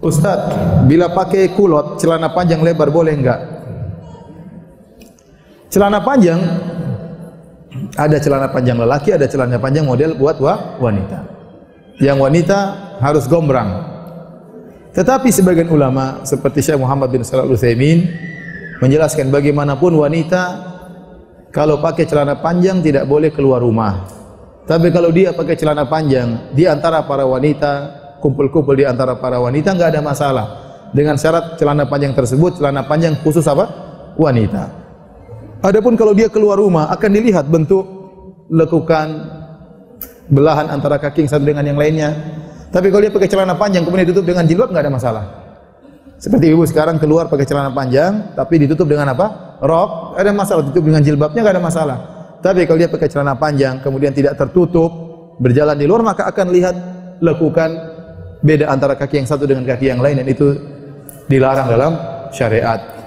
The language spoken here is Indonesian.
Ustaz, bila pakai kulot, celana panjang lebar boleh enggak? Celana panjang ada celana panjang lelaki, ada celana panjang model buat wa wanita. Yang wanita harus gombrang. Tetapi sebagian ulama seperti Syekh Muhammad bin Shalih Al-Utsaimin menjelaskan bagaimanapun wanita kalau pakai celana panjang tidak boleh keluar rumah. Tapi kalau dia pakai celana panjang di antara para wanita kumpul-kumpul di antara para wanita enggak ada masalah. Dengan syarat celana panjang tersebut celana panjang khusus apa? Wanita. Adapun kalau dia keluar rumah akan dilihat bentuk lekukan belahan antara kaki yang satu dengan yang lainnya. Tapi kalau dia pakai celana panjang kemudian ditutup dengan jilbab enggak ada masalah. Seperti ibu sekarang keluar pakai celana panjang tapi ditutup dengan apa? Rok, ada masalah tutup dengan jilbabnya enggak ada masalah. Tapi kalau dia pakai celana panjang kemudian tidak tertutup berjalan di luar maka akan lihat lekukan beda antara kaki yang satu dengan kaki yang lain dan itu dilarang dalam syariat.